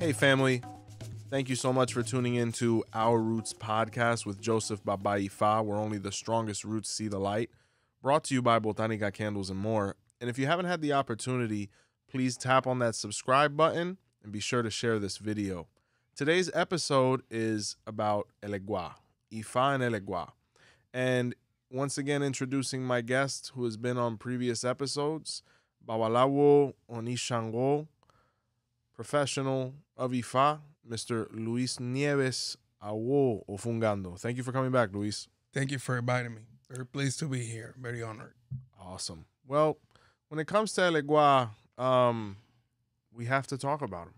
Hey, family. Thank you so much for tuning in to Our Roots podcast with Joseph Baba Ifa, where only the strongest roots see the light. Brought to you by Botanica Candles and more. And if you haven't had the opportunity, please tap on that subscribe button and be sure to share this video. Today's episode is about Ifa and Elegua. And once again, introducing my guest who has been on previous episodes, Babalawo Onishango, professional of Ifa, Mr. Luis Nieves Awo Ofungando. Thank you for coming back, Luis. Thank you for inviting me. Very pleased to be here. Very honored. Awesome. Well, when it comes to Elegua, um, we have to talk about him.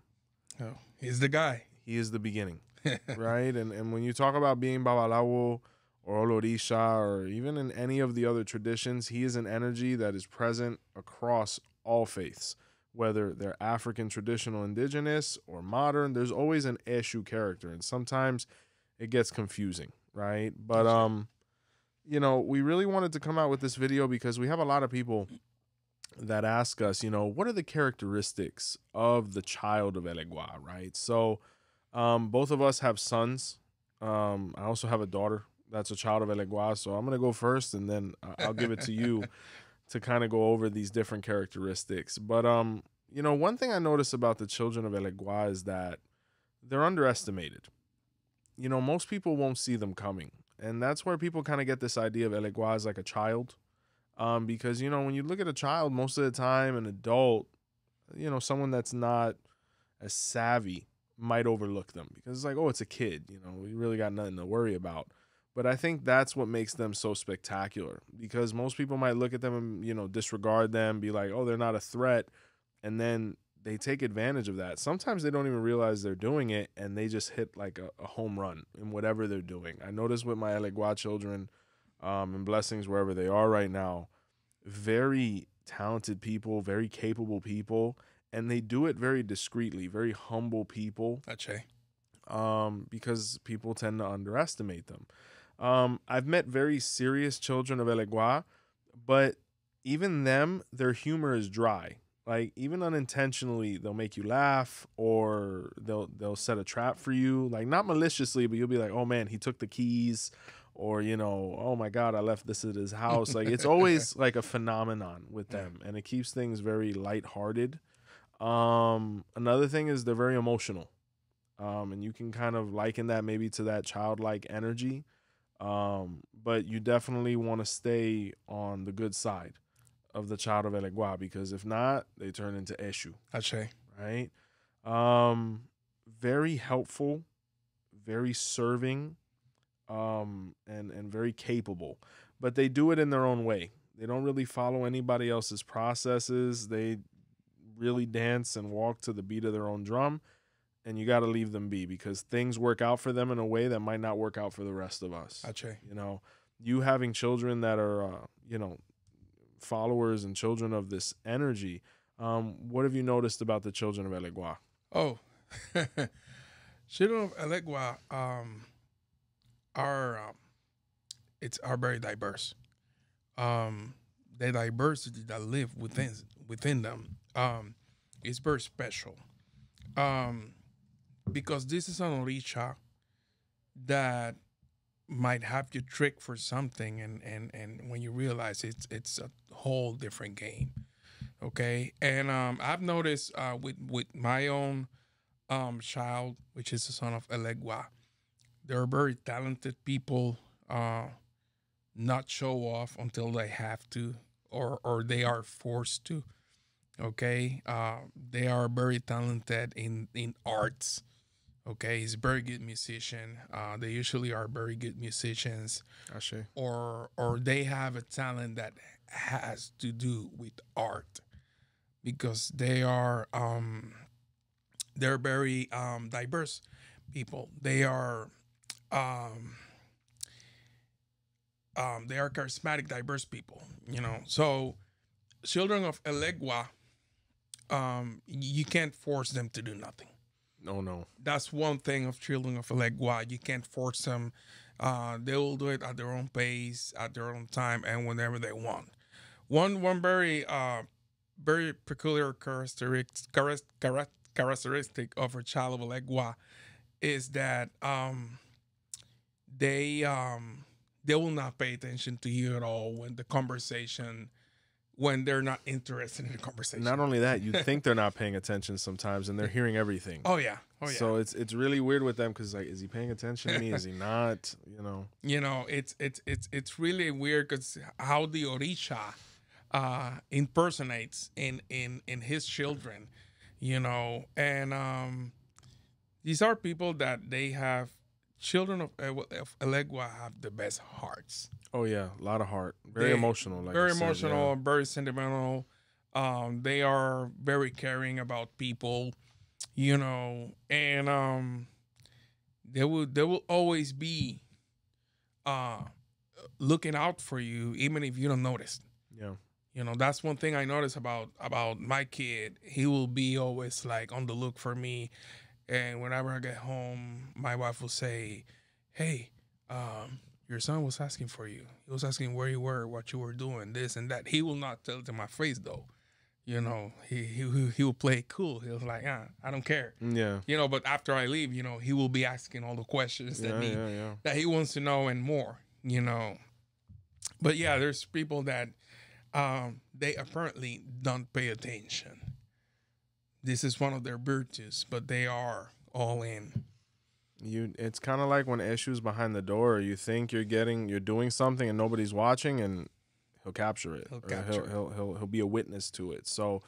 Oh, he's the guy. He is the beginning, right? And and when you talk about being Babalawo or Olorisha or even in any of the other traditions, he is an energy that is present across all faiths whether they're African traditional indigenous or modern, there's always an Eshu character. And sometimes it gets confusing, right? But um, you know, we really wanted to come out with this video because we have a lot of people that ask us, you know, what are the characteristics of the child of Elegua, right? So um, both of us have sons. Um, I also have a daughter that's a child of Elegua. So I'm gonna go first and then I'll give it to you to kind of go over these different characteristics. But um, you know, one thing I notice about the children of Elegua is that they're underestimated. You know, most people won't see them coming. And that's where people kind of get this idea of Elegua as like a child. Um, because, you know, when you look at a child, most of the time, an adult, you know, someone that's not as savvy might overlook them because it's like, oh, it's a kid. You know, we really got nothing to worry about. But I think that's what makes them so spectacular because most people might look at them and, you know, disregard them, be like, oh, they're not a threat. And then they take advantage of that. Sometimes they don't even realize they're doing it and they just hit like a, a home run in whatever they're doing. I notice with my Elegua children um, and blessings wherever they are right now, very talented people, very capable people, and they do it very discreetly, very humble people. Ache. Um, because people tend to underestimate them. Um, I've met very serious children of Elegua, but even them, their humor is dry. Like even unintentionally, they'll make you laugh or they'll they'll set a trap for you. Like not maliciously, but you'll be like, "Oh man, he took the keys," or you know, "Oh my god, I left this at his house." Like it's always like a phenomenon with them, and it keeps things very lighthearted. Um, another thing is they're very emotional, um, and you can kind of liken that maybe to that childlike energy. Um, but you definitely want to stay on the good side of the child of Elegua because if not, they turn into Eshu. Ache. Right? Um, very helpful, very serving, um, and and very capable. But they do it in their own way. They don't really follow anybody else's processes. They really dance and walk to the beat of their own drum and you got to leave them be because things work out for them in a way that might not work out for the rest of us. Ache. You know, you having children that are, uh, you know, followers and children of this energy. Um, what have you noticed about the children of Elegua? Oh, children of Elegua um, are um, it's are very diverse. Um, the diversity that live within within them um, is very special. Um, because this is an orisha that might have you trick for something and and and when you realize it's it's a whole different game okay and um i've noticed uh with with my own um child which is the son of elegua they're very talented people uh not show off until they have to or or they are forced to okay uh they are very talented in in arts Okay, he's a very good musician. Uh, they usually are very good musicians, Ashe. or or they have a talent that has to do with art, because they are um, they're very um, diverse people. They are um, um, they are charismatic, diverse people. You know, so children of Elegua, um, you can't force them to do nothing Oh no. That's one thing of children of Elegua. You can't force them. Uh, they will do it at their own pace, at their own time, and whenever they want. One one very uh, very peculiar characteristic characteristic of a child of Elegua is that um, they um, they will not pay attention to you at all when the conversation when they're not interested in the conversation. Not only that, you think they're not paying attention sometimes, and they're hearing everything. Oh yeah, oh yeah. So it's it's really weird with them because like, is he paying attention to me? is he not? You know. You know, it's it's it's it's really weird because how the orisha uh, impersonates in in in his children, you know, and um, these are people that they have children of, Elegua have the best hearts. Oh yeah, a lot of heart. Very they, emotional. Like very said, emotional, yeah. very sentimental. Um, they are very caring about people, you know, and um, they will they will always be uh looking out for you, even if you don't notice. Yeah. You know, that's one thing I notice about about my kid. He will be always like on the look for me. And whenever I get home, my wife will say, Hey, um, your son was asking for you. He was asking where you were, what you were doing, this and that. He will not tell it to my face though. You know, he he he will play cool. He was like, ah, I don't care. Yeah. You know, but after I leave, you know, he will be asking all the questions that yeah, he yeah, yeah. that he wants to know and more. You know, but yeah, there's people that um, they apparently don't pay attention. This is one of their virtues, but they are all in. You, it's kind of like when Eshu's behind the door. You think you're getting, you're doing something, and nobody's watching, and he'll capture it. He'll capture he'll, it. he'll, he'll he'll be a witness to it. So,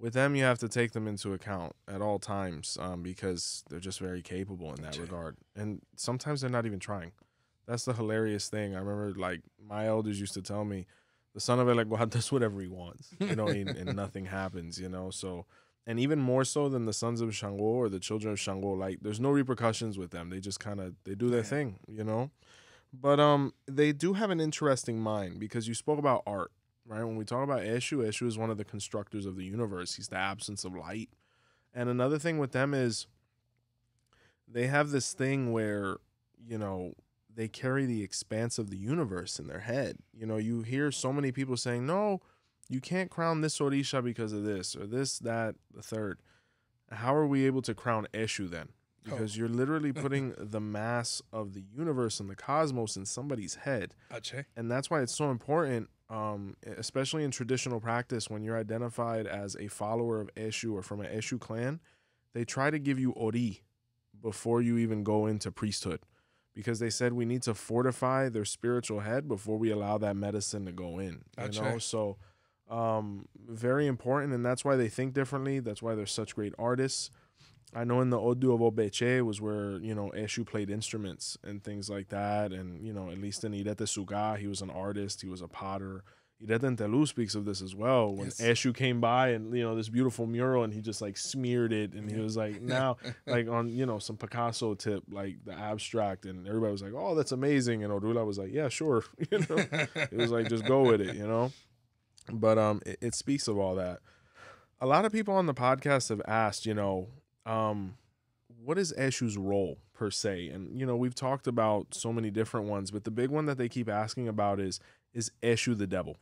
with them, you have to take them into account at all times um, because they're just very capable in that regard. And sometimes they're not even trying. That's the hilarious thing. I remember, like my elders used to tell me, the son of it, like, does whatever he wants, you know, and, and nothing happens, you know. So and even more so than the sons of Shango or the children of Shango, like there's no repercussions with them. They just kind of they do their Yeah. thing, you know. But um, they do have an interesting mind because you spoke about art, right? When we talk about Eshu, Eshu is one of the constructors of the universe. He's the absence of light. And another thing with them is they have this thing where you know they carry the expanse of the universe in their head. You know, you hear so many people saying, "No, you can't crown this Orisha because of this or this, that, the third. How are we able to crown Eshu then? Because you're literally putting the mass of the universe and the cosmos in somebody's head. Ache. And that's why it's so important, um, especially in traditional practice, when you're identified as a follower of Eshu or from an Eshu clan, they try to give you Ori before you even go into priesthood. Because they said we need to fortify their spiritual head before we allow that medicine to go in. You Gotcha. know, so um, very important, and that's why they think differently. That's why they're such great artists. I know in the Odu of Obeche was where you know Eshu played instruments and things like that, and you know at least in Irete Suga, he was an artist, he was a potter. Irete Telu speaks of this as well. When Yes. Eshu came by and you know this beautiful mural, and he just like smeared it, and he was like now like on you know some Picasso tip, like the abstract, and everybody was like, oh that's amazing, and Odula was like, yeah sure, you know it was like just go with it, you know. But um, it, it speaks of all that. A lot of people on the podcast have asked, you know, um, what is Eshu's role per se? And you know, we've talked about so many different ones, but the big one that they keep asking about is is Eshu the devil?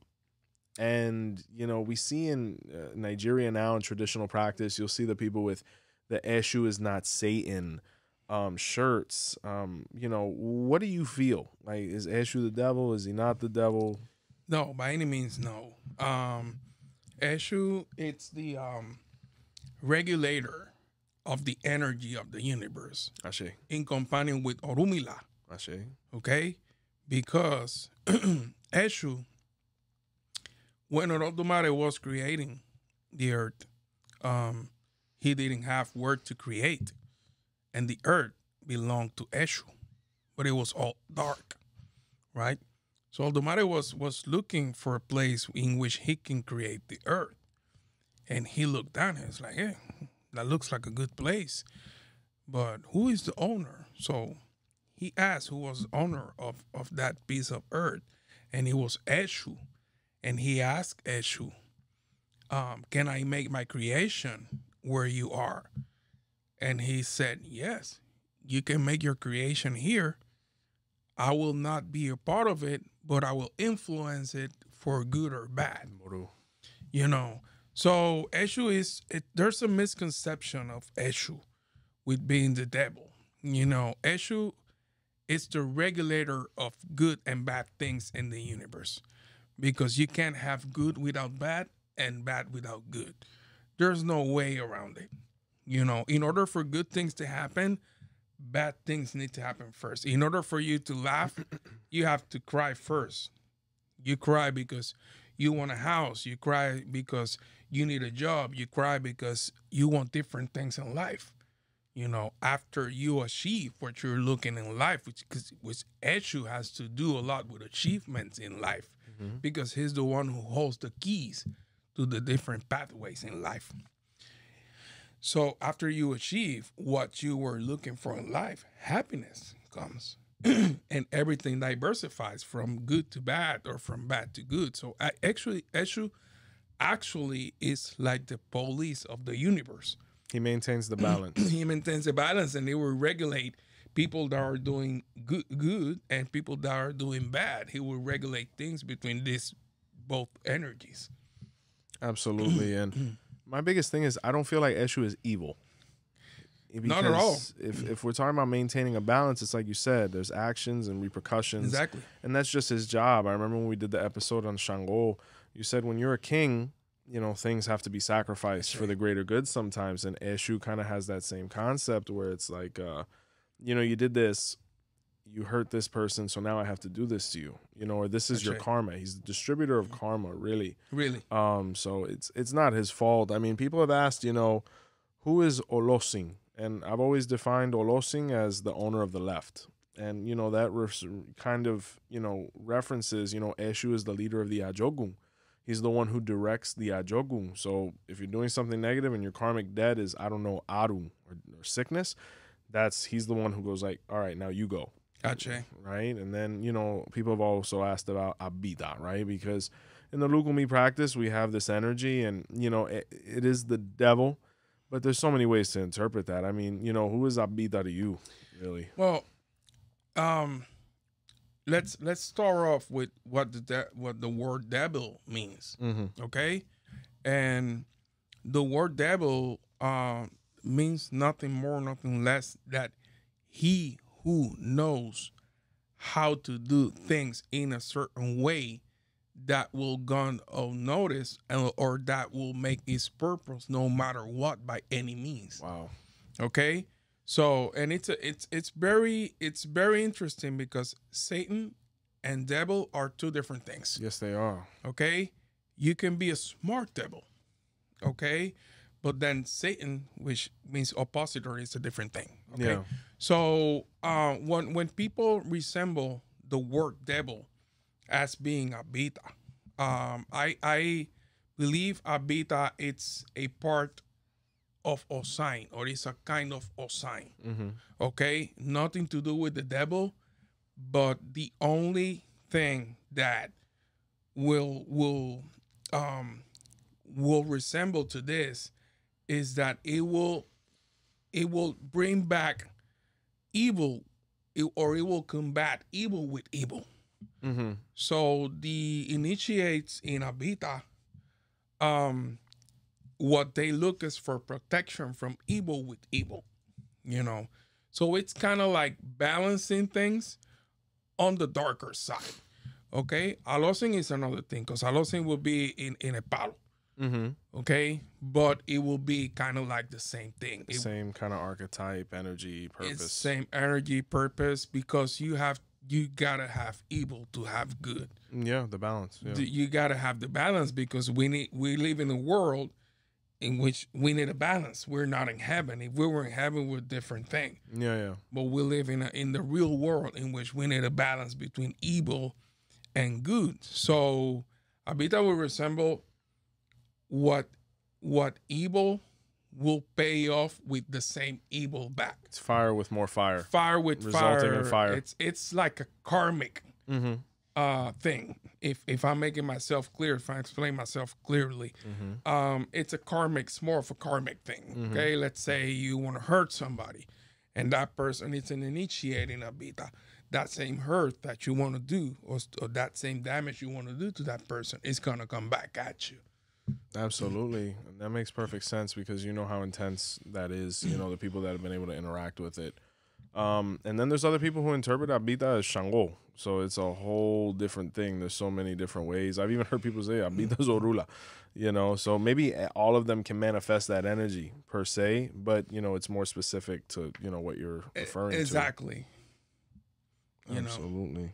And you know, we see in uh, Nigeria now in traditional practice, you'll see the people with the Eshu is not Satan um shirts um you know what do you feel like is eshu the devil is he not the devil No, by any means, no. Um, Eshu, it's the um, regulator of the energy of the universe Ashe, in companion with Orumila, Ashe. okay? Because Eshu, when Olodumare was creating the earth, um, he didn't have work to create, and the earth belonged to Eshu, but it was all dark, right? So Olodumare was was looking for a place in which he can create the earth, and he looked down and was like, "Yeah, that looks like a good place, but who is the owner?" So he asked who was the owner of of that piece of earth, and it was Eshu, and he asked Eshu, um, "Can I make my creation where you are?" And he said, Yes, you can make your creation here. I will not be a part of it, but I will influence it for good or bad. You know. So Eshu is it, there's a misconception of Eshu with being the devil. You know, Eshu is the regulator of good and bad things in the universe. Because you can't have good without bad and bad without good. There's no way around it. You know, in order for good things to happen, bad things need to happen first. In order for you to laugh, you have to cry first. You cry because you want a house. You cry because you need a job. You cry because you want different things in life. You know, after you achieve what you're looking in life, which because which Eshu has to do a lot with achievements in life, mm-hmm. because he's the one who holds the keys to the different pathways in life. So after you achieve what you were looking for in life, happiness comes. and everything diversifies from good to bad or from bad to good. So I actually Eshu actually is like the police of the universe. He maintains the balance. he maintains a balance and he will regulate people that are doing good good and people that are doing bad. He will regulate things between these both energies. Absolutely. And my biggest thing is I don't feel like Eshu is evil. Not at all. If if we're talking about maintaining a balance, it's like you said, there's actions and repercussions. Exactly. And that's just his job. I remember when we did the episode on Shango, you said when you're a king, you know, things have to be sacrificed for the greater good sometimes. And Eshu kind of has that same concept where it's like, uh, you know, you did this, you hurt this person, so now I have to do this to you. You know, or this is That's your right. karma. He's the distributor of karma, really. Really. Um, so it's it's not his fault. I mean, people have asked, you know, who is Olosing? And I've always defined Olosing as the owner of the left. And you know that res- kind of you know references. You know, Eshu is the leader of the Ajogun. He's the one who directs the Ajogun. So if you're doing something negative and your karmic debt is I don't know Aru or, or sickness, that's he's the one who goes like, all right, now you go Gotcha. right? And then, you know, people have also asked about Abita, right? Because in the Lukumi practice, we have this energy and, you know, it, it is the devil, but there's so many ways to interpret that. I mean, you know, who is Abita to you, really? Well, um, let's let's start off with what the de- what the word devil means. Mm-hmm. Okay, and the word devil uh, means nothing more, nothing less that he who knows how to do things in a certain way that will go unnoticed and, or that will make its purpose no matter what by any means. Wow. okay? So and it's a, it's it's very it's very interesting because satan and devil are two different things. Yes, they are. okay? You can be a smart devil. Okay but then satan which means oppositor is a different thing okay Yeah. so uh when when people resemble the word devil as being abita um i i believe Abita it's a part of Osain or it's a kind of Osain. Mm-hmm. Okay, nothing to do with the devil, but the only thing that will will um will resemble to this is that it will it will bring back evil it- or it will combat evil with evil. Mm-hmm. So the initiates in Abita, um, what they look is for protection from evil with evil, you know. So it's kind of like balancing things on the darker side. Okay, alosing is another thing because alosing will be in in a palo. Mm-hmm. Okay, but it will be kind of like the same thing. It, Same kind of archetype, energy, it's purpose. same energy, purpose because you have you gotta have evil to have good. Yeah, the balance. Yeah. you got to have the balance because we need we live in a world in which we need a balance. We're not in heaven. If we were in heaven, we're a different thing. yeah, yeah. But we live in a, in the real world in which we need a balance between evil and good. So Abita will resemble what what evil will pay off with the same evil back. It's fire with more fire. Fire with Resulting fire. in fire. It's it's like a karmic Mm-hmm. uh thing. If if I'm making myself clear, if I explain myself clearly, um, it's a karmic, it's more of a karmic thing. Okay, let's say you want to hurt somebody, and that person is an initiating abita. That same hurt that you want to do, or, or that same damage you want to do to that person, is gonna come back at you. Absolutely. And that makes perfect sense because you know how intense that is, you know, the people that have been able to interact with it. Um, and then there's other people who interpret Abita as Shango. So it's a whole different thing. There's so many different ways. I've even heard people say Abita is Orula, you know, so maybe all of them can manifest that energy per se, but, you know, it's more specific to, you know, what you're referring to. exactly. Absolutely. know.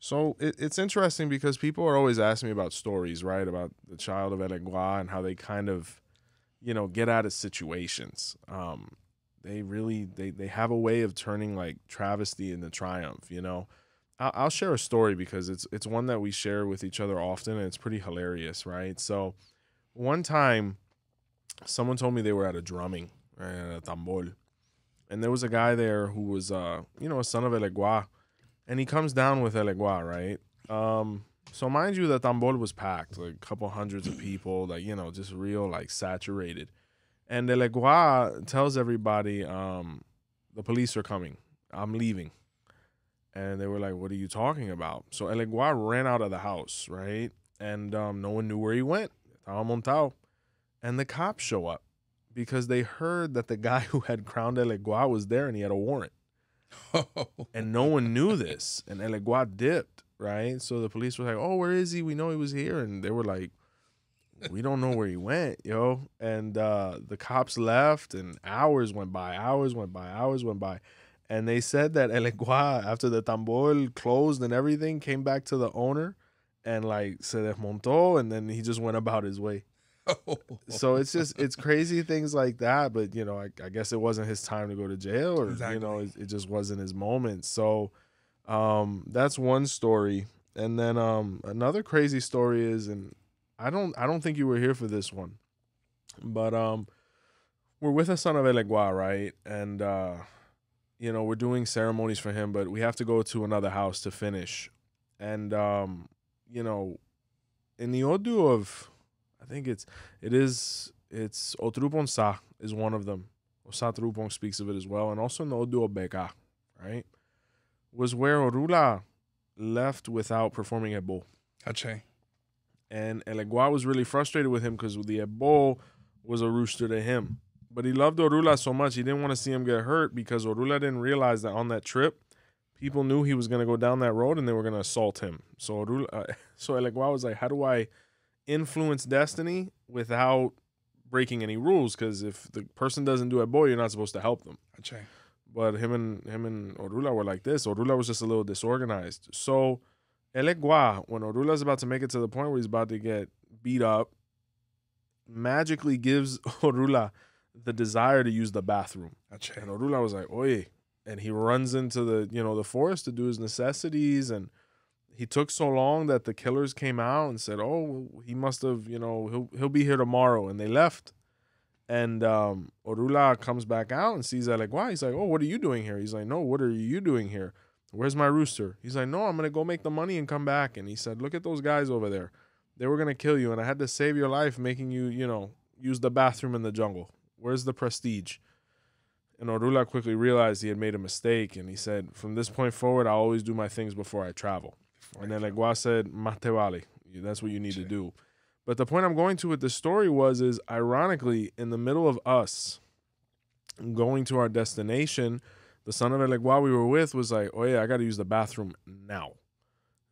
So it, it's interesting because people are always asking me about stories, right? About the child of Elegua and how they kind of, you know, get out of situations. Um, they really they they have a way of turning like travesty into triumph. You know, I'll, I'll share a story because it's it's one that we share with each other often, and it's pretty hilarious, right? So, one time, someone told me they were at a drumming right, at a tambol, and there was a guy there who was uh you know a son of Elegua and he comes down with Elegua, right? Um, so mind you, the tambol was packed, like a couple hundreds of people, like you know, just real like saturated. And Elegua tells everybody, um, the police are coming. I'm leaving. And they were like, "What are you talking about?" So Elegua ran out of the house, right? And um, no one knew where he went. Estaba. And the cops show up because they heard that the guy who had crowned Elegua was there and he had a warrant and no one knew this. And El Elegua dipped, right? So the police were like, "Oh, where is he? We know he was here." And they were like, "We don't know where he went, yo." And uh, the cops left, and hours went by, hours went by, hours went by, and they said that El Elegua, after the tambol closed and everything, came back to the owner and like se desmontó, and then he just went about his way. So it's just it's crazy things like that. But you know, I, I guess it wasn't his time to go to jail, or you know, it, it just wasn't his moment. So um, that's one story, and then um, another crazy story is, and I don't I don't think you were here for this one, but um, we're with a son of Elegua, right? And uh, you know, we're doing ceremonies for him, but we have to go to another house to finish, and um, you know, in the Odu of I think it's it is it's Otrupon Sa is one of them. Osatrupon speaks of it as well, and also in the right? Was where Orula left without performing Ebo. Ache. And Elegua was really frustrated with him because the Ebo was a rooster to him. But he loved Orula so much he didn't want to see him get hurt because Orula didn't realize that on that trip, people knew he was going to go down that road and they were going to assault him. So Orula, uh, so Elegua was like, "How do I influence destiny without breaking any rules? Because if the person doesn't do it, boy, you're not supposed to help them." Ache. But him and him and Orula were like this. Orula was just a little disorganized. So Elegua, when Orula's about to make it to the point where he's about to get beat up, magically gives Orula the desire to use the bathroom. Ache. And Orula was like, Oye. And he runs into the, you know, the forest to do his necessities. And he took so long that the killers came out and said, Oh, he must have, you know, he'll he'll be here tomorrow. And they left. And um, Orula comes back out and sees Elegua. He's like, Oh, what are you doing here? He's like, No, what are you doing here? Where's my rooster? He's like, No, I'm gonna go make the money and come back. And he said, Look at those guys over there. They were gonna kill you, and I had to save your life, making you, you know, use the bathroom in the jungle. Where's the prestige? And Orula quickly realized he had made a mistake, and he said, From this point forward, I'll always do my things before I travel. And then Legua said, Mate vale. That's what you need to do. But the point I'm going to with this story was is ironically, in the middle of us going to our destination, the son of Elegua we were with was like, Oh yeah, I gotta use the bathroom now.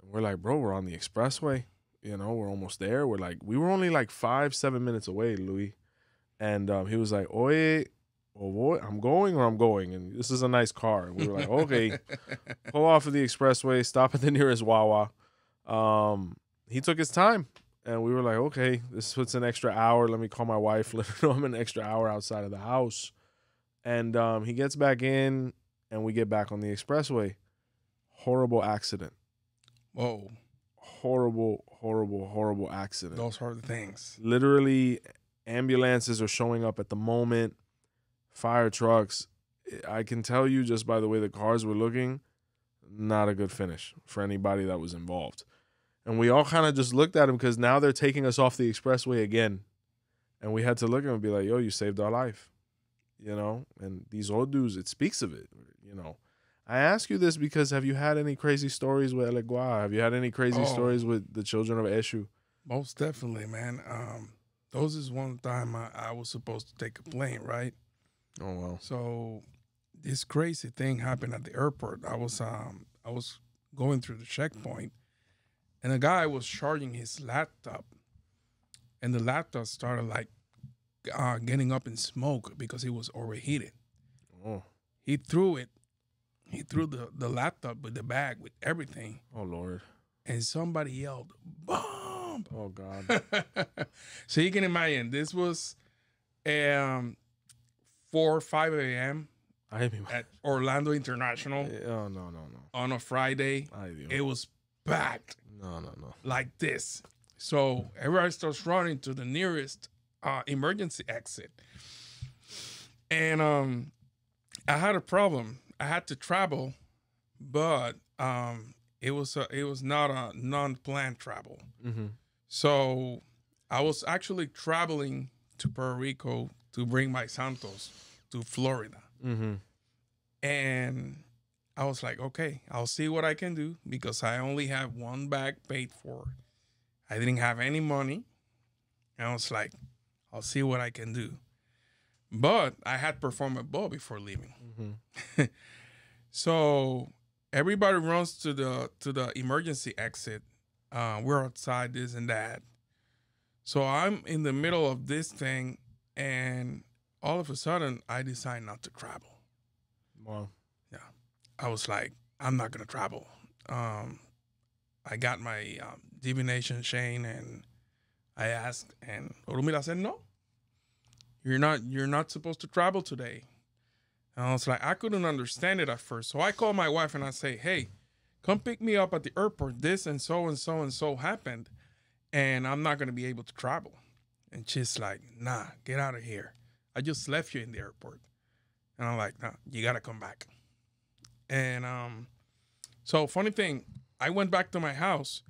And we're like, bro, we're on the expressway. You know, we're almost there. We're like, we were only like five, seven minutes away, Louis. And um, he was like, Oye, oh boy, I'm going or I'm going. And this is a nice car. And we were like, okay, pull off of the expressway, stop at the nearest Wawa. Um, he took his time. And we were like, okay, this puts an extra hour. Let me call my wife, let her know I'm an extra hour outside of the house. And um, he gets back in, and we get back on the expressway. Horrible accident. Whoa. Horrible, horrible, horrible accident Those are the things. literally ambulances are showing up at the moment fire trucks i can tell you just by the way the cars were looking not a good finish for anybody that was involved. And we all kind of just looked at him because now they're taking us off the expressway again. And we had to look at him and be like, yo, you saved our life. You know? And these old dudes, it speaks of it, you know. I ask you this because have you had any crazy stories with Elegua? Have you had any crazy Oh. stories with the children of Eshu? Most definitely, man. Um, those is one time I, I was supposed to take a plane, right? Oh wow. So this crazy thing happened at the airport. I was um I was going through the checkpoint, and a guy was charging his laptop, and the laptop started like uh, getting up in smoke because it was overheated. Oh, He threw it. He threw the, the laptop with the bag with everything, oh Lord. and somebody yelled, "Bomb!" Oh God. so you can imagine this was um 4 or 5 a.m. At Orlando International oh no no no. on a Friday. Ay. It was packed No no no. like this. So everybody starts running to the nearest uh, emergency exit. And um, I had a problem. I had to travel, but um, it was a, it was not a non-planned travel. Mm-hmm. So I was actually traveling to Puerto Rico to bring my Santos to Florida. Mm-hmm. And I was like, okay, I'll see what I can do because I only have one bag paid for. I didn't have any money. And I was like, I'll see what I can do. But I had performed a ball before leaving. Mm-hmm. So everybody runs to the to the emergency exit. Uh, we're outside this and that. So I'm in the middle of this thing, and all of a sudden I decided not to travel. Wow. Yeah. I was like, I'm not gonna travel. Um, I got my um, divination chain, and I asked, and Orumila said, "No, you're not. You're not supposed to travel today." And I was like, I couldn't understand it at first, so I called my wife and I say, "Hey, come pick me up at the airport. This and so and so and so happened, and I'm not gonna be able to travel." And she's like, "Nah, get out of here. I just left you in the airport." And I'm like, "Nah, you gotta come back." And um, so funny thing, I went back to my house.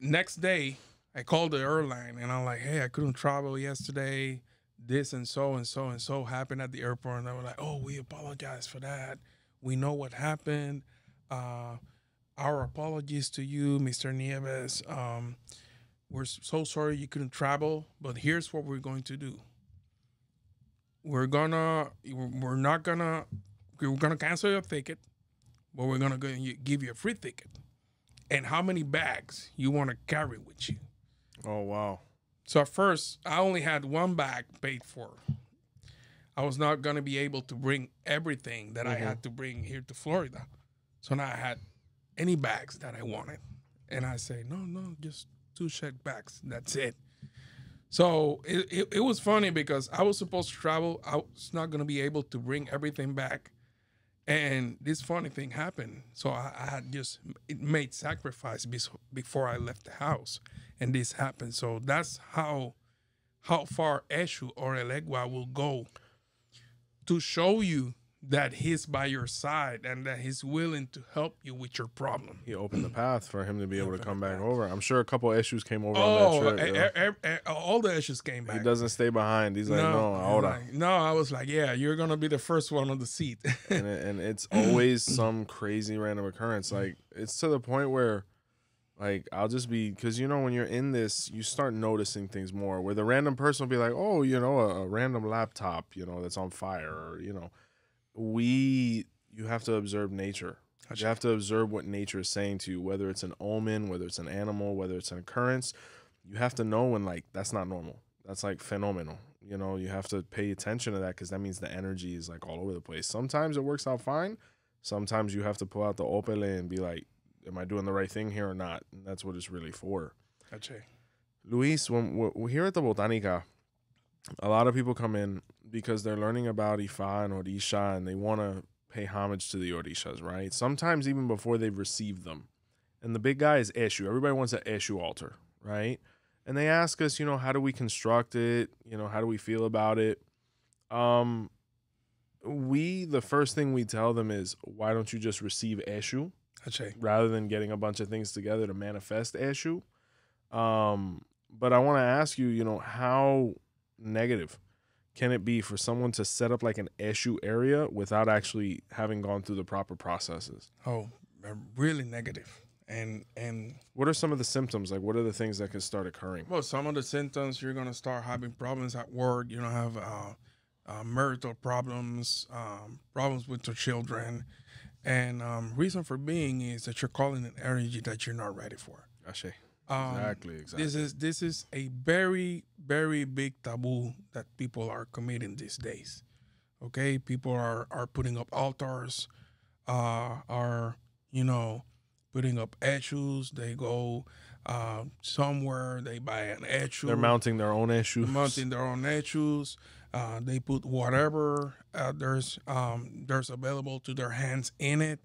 Next day, I called the airline and I'm like, hey, I couldn't travel yesterday. This and so and so and so happened at the airport. And they were like, oh, we apologize for that. We know what happened. Uh, our apologies to you, Mr. Nieves. Um, we're so sorry you couldn't travel, but here's what we're going to do. We're gonna, we're not gonna we're gonna cancel your ticket, but we're gonna give you a free ticket. And how many bags you want to carry with you? Oh wow. So at first, I only had one bag paid for. I was not gonna be able to bring everything that I had mm-hmm. to bring here to Florida. So now I had any bags that I wanted, and I say, no, no, just two check bags. That's it. So it, it, it was funny because I was supposed to travel. I was not gonna be able to bring everything back. And this funny thing happened. So I, I had just made sacrifice before I left the house, and this happened. So that's how how far Eshu or Elegua will go to show you that he's by your side and that he's willing to help you with your problem. He opened the path for him to be able to come back over. I'm sure a couple Eshus came over Oh, on that oh, trip. e- yo. e- e- all the Eshus came back. he doesn't stay behind. He's like, no, he's ahora. like- no, I was like, yeah, you're gonna be the first one on the seat. and, it, and it's always some crazy random occurrence. Like it's to the point where, like, I'll just be because you know when you're in this, you start noticing things more. Where the random person will be like, oh, you know, a, a random laptop, you know, that's on fire, or you know, we you have to observe nature. You have to observe what nature is saying to you, whether it's an omen, whether it's an animal, whether it's an occurrence. You have to know when like that's not normal. That's like phenomenal. You know, you have to pay attention to that because that means the energy is like all over the place. Sometimes it works out fine. Sometimes you have to pull out the opele and be like, "Am I doing the right thing here or not?" And that's what it's really for. Gotcha. Luis, when we're here at the Botanica, a lot of people come in because they're learning about Ifa and Orisha and they want to pay homage to the Orishas, right? Sometimes even before they've received them. And the big guy is Eshu. Everybody wants an Eshu altar, right? And they ask us, you know, how do we construct it? You know, how do we feel about it? Um, we the first thing we tell them is why don't you just receive Eshu Ache. rather than getting a bunch of things together to manifest Eshu. Um, but I want to ask you, you know, how negative can it be for someone to set up like an Eshu area without actually having gone through the proper processes? Oh, really negative. And and What are some of the symptoms? Like, what are the things that could start occurring? well, some of the symptoms you're gonna start having problems at work. You know, have uh, uh, marital problems, um, problems with your children, and um, reason for being is that you're calling an energy that you're not ready for. Ashe. Um, Exactly, exactly. This is this is a very very big taboo that people are committing these days. Okay, people are are putting up altars, uh, are you know putting up Eshus. They go uh, somewhere, they buy an Eshu. They're mounting their own Eshus. mounting their own Eshus. Uh, they put whatever uh, there's um, there's available to their hands in it,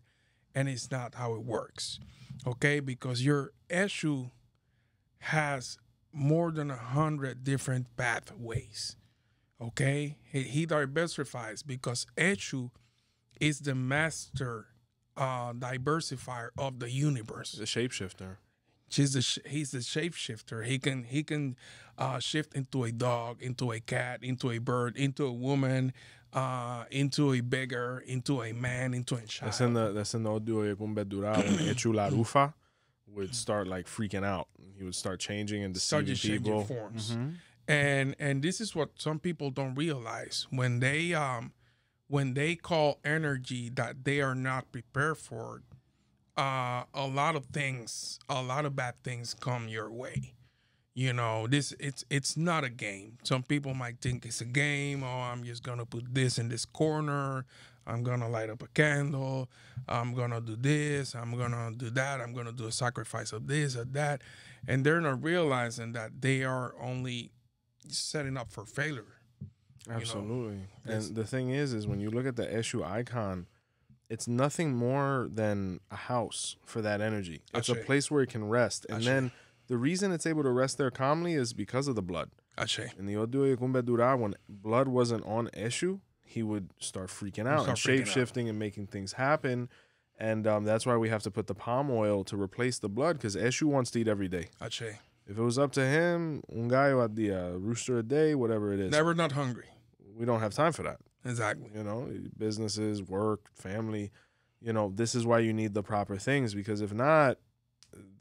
and it's not how it works. Okay, because your Eshu has more than a hundred different pathways. Okay, he, he diversifies because Echu is the master uh, diversifier of the universe. The shapeshifter. She's the sh- he's the shapeshifter. He can he can uh, shift into a dog, into a cat, into a bird, into a woman, uh, into a beggar, into a man, into a child. That's in the that's in the Odio Yegumbedura when Echu Larufa would start like freaking out. He would start changing and Start deceiving just changing people. forms. Mhm. and and this is what some people don't realize when they um when they call energy that they are not prepared for uh a lot of things a lot of bad things come your way you know this it's it's not a game some people might think it's a game oh i'm just gonna put this in this corner i'm gonna light up a candle i'm gonna do this i'm gonna do that i'm gonna do a sacrifice of this or that and they're not realizing that they are only setting up for failure Absolutely. it's- and the thing is, is when you look at the Eshu icon, it's nothing more than a house for that energy. It's a place where it can rest. And Ashe. then the reason it's able to rest there calmly is because of the blood. Ashe. In the Odio Yegumbedura, when blood wasn't on Eshu, he would start freaking out and start freaking shape shifting and making things happen. And um, that's why we have to put the palm oil to replace the blood because Eshu wants to eat every day. Ashe. If it was up to him, un gallo a dia, rooster a day, whatever it is, Never not hungry. we don't have time for that. Exactly. You know, businesses, work, family. You know, this is why you need the proper things because if not,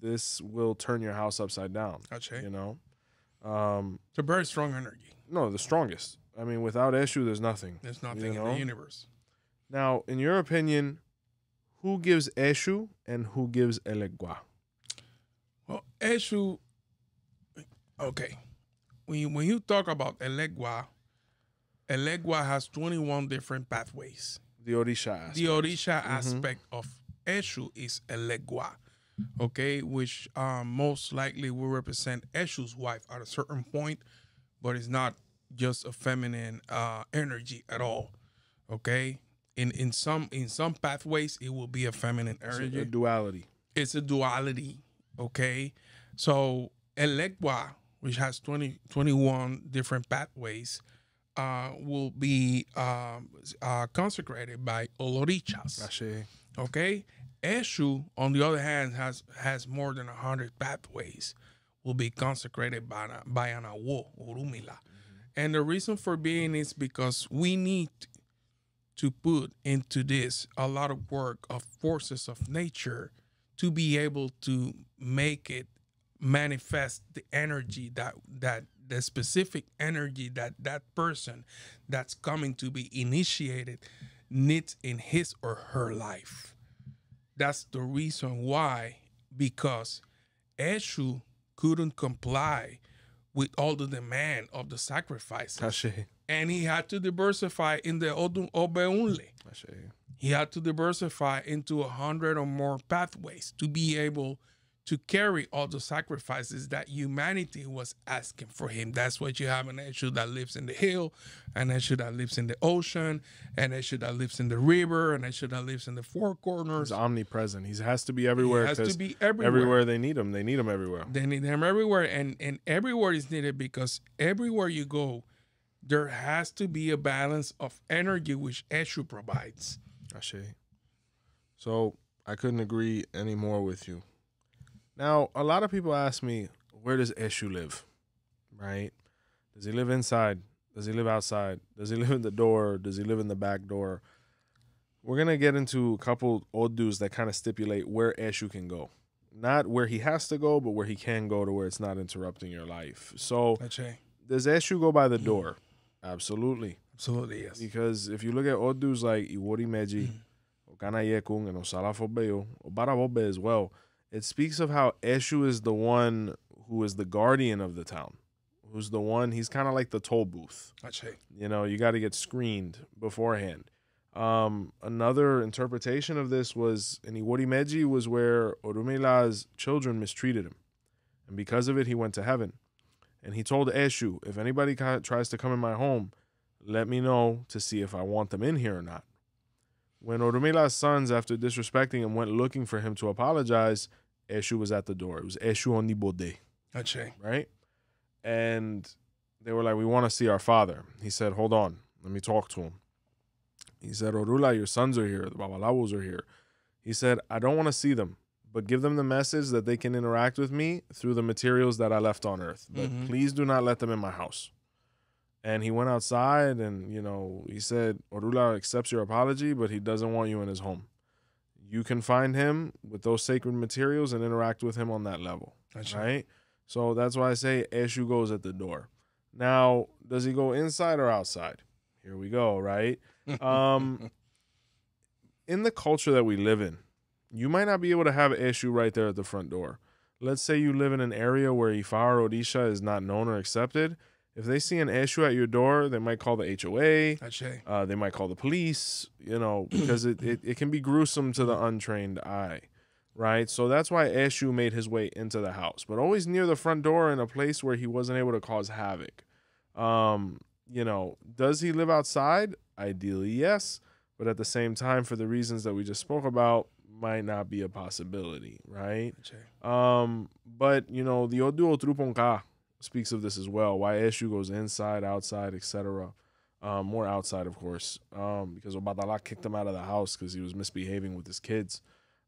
this will turn your house upside down. Ashe. You know, um, It's a very strong energy. no, the strongest. I mean, without Eshu, there's nothing. There's nothing in know? the universe. Now, in your opinion, who gives Eshu and who gives Elegua? Well, Eshu, okay. When you, when you talk about Elegua, Elegua has 21 different pathways. The Orisha aspect. The Orisha aspect of Eshu is Elegua, okay, which um, most likely will represent Eshu's wife at a certain point, but it's not just a feminine uh, energy at all, okay. In in some in some pathways, it will be a feminine It's a- energy duality. it's a duality okay so elegua which has 20 21 different pathways uh, will be um, uh, consecrated by olorichas Ashe. okay eshu on the other hand has has more than 100 pathways will be consecrated by, by an awo orumila and the reason for being is because we need to put into this a lot of work of forces of nature to be able to make it manifest the energy that that the specific energy that that person that's coming to be initiated needs in his or her life. That's the reason why because eshu couldn't comply with all the demand of the sacrifices Ashe. and he had to diversify in the Odun Obeunle. Ashe. He had to diversify into a hundred or more pathways to be able to carry all the sacrifices that humanity was asking for him. That's what you have an Eshu that lives in the hill, an Eshu that lives in the ocean, an Eshu that lives in the river, an Eshu that lives in the four corners. He's omnipresent. He has to be everywhere. He has to be everywhere. everywhere they need him. They need him everywhere. They need him everywhere, and and everywhere is needed because everywhere you go, there has to be a balance of energy which Eshu provides. Ashe. So I couldn't agree any more with you. Now, a lot of people ask me, where does Eshu live? Right? Does he live inside? Does he live outside? Does he live in the door? Does he live in the back door? We're gonna get into a couple odus that kind of stipulate where Eshu can go. Not where he has to go, but where he can go to where it's not interrupting your life. So does Eshu go by the door? Absolutely. Absolutely, yes. Because if you look at odus like Iwori Meji, mm-hmm. Okana Kanayekun, and Osalafobeyo, or Barabobe as well, it speaks of how Eshu is the one who is the guardian of the town. Who's the one, he's kind of like the toll booth. You know, you got to get screened beforehand. Um, another interpretation of this was in Iwori Meji was where Orumila's children mistreated him. And because of it, he went to heaven. And he told Eshu, if anybody ca- tries to come in my home, let me know to see if I want them in here or not. When Orumila's sons, after disrespecting him, went looking for him to apologize, Eshu was at the door. It was Eshu on the bode Ache. right? And they were like, We want to see our father. He said, Hold on, let me talk to him. He said, Orula, your sons are here, the Babalawos are here. He said, I don't want to see them, but give them the message that they can interact with me through the materials that I left on earth. But Mhm. please do not let them in my house. And he went outside and, you know, he said, Orula accepts your apology, but he doesn't want you in his home. You can find him with those sacred materials and interact with him on that level Ache. right? So that's why I say Eshu goes at the door. Now, does he go inside or outside? Here we go, right? Um, in the culture that we live in, you might not be able to have Eshu right there at the front door. Let's say you live in an area where Ifa or Orisha is not known or accepted. If they see an Eshu at your door, they might call the HOA. Uh, they might call the police, you know, because it, it, it can be gruesome to the untrained eye, right? So that's why Eshu made his way into the house, but always near the front door in a place where he wasn't able to cause havoc. Um, you know, does he live outside? Ideally, yes, but at the same time, for the reasons that we just spoke about, might not be a possibility, right? Um, but you know, the Oduo Truponka speaks of this as well. Why Eshu goes inside, outside, etc. Um, more outside, of course, um, because Obadala kicked him out of the house because he was misbehaving with his kids.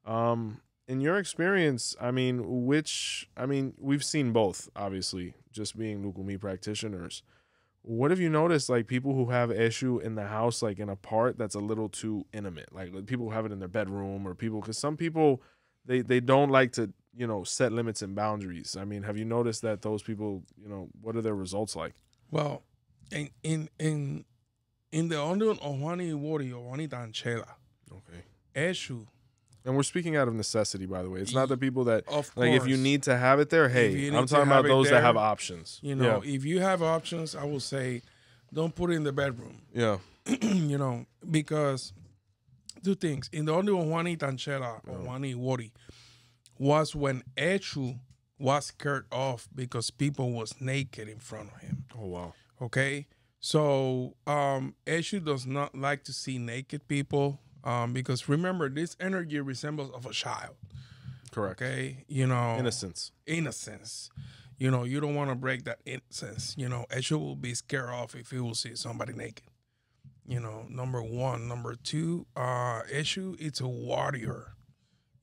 Um, in your experience, I mean, which I mean, we've seen both, obviously, just being Lukumi practitioners. What have you noticed, like people who have Eshu in the house, like in a part that's a little too intimate, like people have it in their bedroom, or people, because some people they they don't like to you know set limits and boundaries. I mean have you noticed that those people you know what are their results like? Well, in in in in the Ondo Ohani Wori or Ohani Tanchela, okay. Eshu, and we're speaking out of necessity by the way. It's not the people that of like if you need to have it there hey i'm talking about those that have options. you know, if you have options, I will say, don't put it in the bedroom. yeah. You know, because two things. In the Ondo Ohani Tanchela or Oh. Ohani Wori was when Eshu was scared off because people was naked in front of him. oh wow Okay. So um Eshu does not like to see naked people. Um, because remember this energy resembles of a child. correct Okay. You know innocence innocence. You know, you don't want to break that innocence. You know, Eshu will be scared off if he will see somebody naked. You know, number one. Number two, uh Eshu, it's a warrior.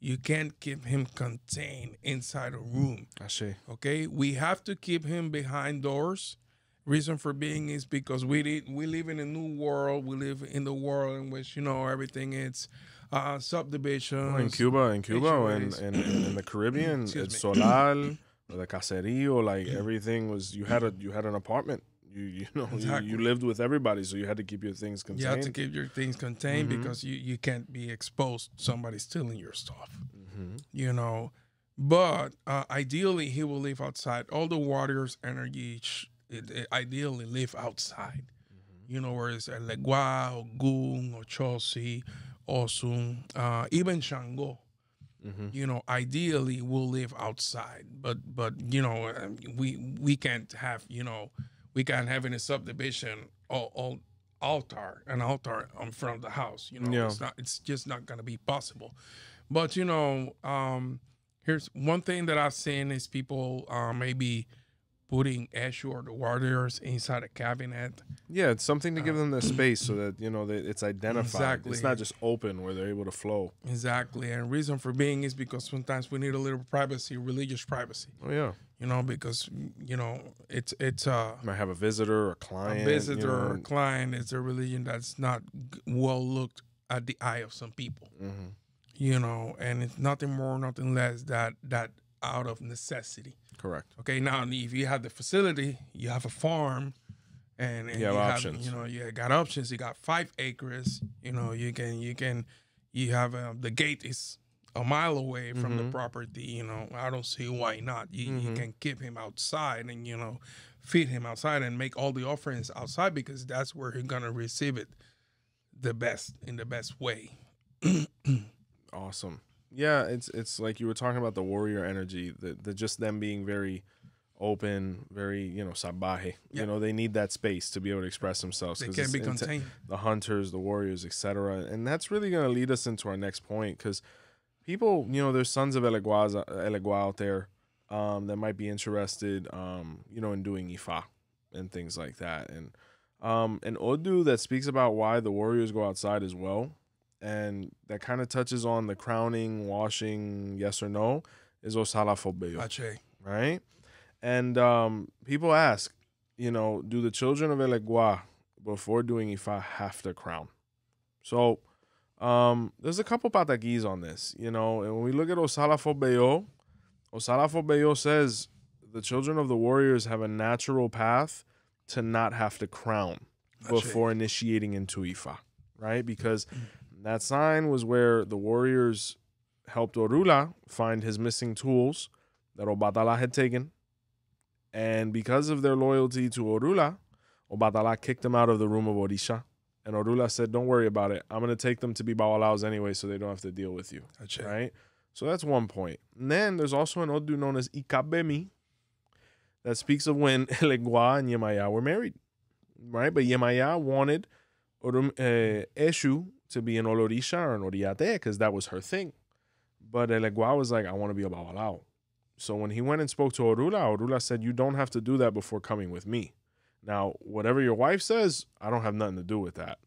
You can't keep him contained inside a room. Ashe. Okay, we have to keep him behind doors. Reason for being is because we did, we live in a new world. We live in the world in which you know everything is uh, subdivisions. in cuba in cuba and in, in, in the caribbean it's solal or the caserio like everything was you had a you had an apartment you you know you, Exactly. you lived with everybody so you had to keep your things contained. You have to keep your things contained Mhm. because you, you can't be exposed to somebody stealing your stuff. hmm You know, but uh, ideally he will live outside. All the warriors' energy it, it ideally live outside. You know, whereas uh, Legua or Gung or Ochosi, Osun, uh, even Shango. hmm you know ideally we'll live outside but but you know um, we we can't have you know we can't have in a subdivision all altar an altar in front of the house you know Yeah. it's not it's just not going to be possible but you know um here's one thing that i've seen is people uh maybe putting Eshu or the warriors inside a cabinet. Yeah, it's something to give Uh, them the space so that you know that it's identified. Exactly. It's not just open where they're able to flow. Exactly. And reason for being is because sometimes we need a little privacy, religious privacy. Oh yeah, You know, because you know it's it's uh, might have a visitor or a a client. visitor you or know. client. It's a religion that's not well looked at the eye of some people. Mhm. You know, and it's nothing more, nothing less that that out of necessity. Correct. Okay, now if you have the facility, you have a farm, and, and You have options. you know, you got options. You got five acres. You know, you can you can you have uh, the gate is a mile away from the Mhm. property. You know, I don't see why not. You, you Mhm. can keep him outside and you know feed him outside and make all the offerings outside because that's where he's gonna receive it the best in the best way. Awesome. Yeah, it's it's like you were talking about the warrior energy, the, the just them being very open, very you know sabaje. Yeah. You know they need that space to be able to express themselves. They can't be contained. the hunters, the warriors, etc. And that's really going to lead us into our next point because people, you know, there's sons of Eleguaz, Elegua out there um, that might be interested, um, you know, in doing Ifa and things like that. And um, an Odu that speaks about why the warriors go outside as well, and that kind of touches on the crowning, washing, yes or no, is Osala Fobeyo right? And um, people ask, you know, do the children of Elegua before doing Ifa have to crown? So um, there's a couple pataquis on this, you know, and when we look at Osala Fobeyo, Osala Fobeyo says the children of the warriors have a natural path to not have to crown before initiating into Ifa, right? Because that sign was where the warriors helped Orula find his missing tools that Obatala had taken. And because of their loyalty to Orula, Obatala kicked them out of the room of Orisha. And Orula said, Don't worry about it. I'm going to take them to be Babalaos anyway so they don't have to deal with you. Pache. Right? So that's one point. And then there's also an Odu known as Ikabemi that speaks of when Elegua and Yemaya were married. Right? But Yemaya wanted Orum, uh, Eshu to be an Olorisha or an Oriate because that was her thing. But Elegua was like, I want to be a Babalao. So when he went and spoke to Orula, Orula said, You don't have to do that before coming with me. Now, whatever your wife says, I don't have nothing to do with that.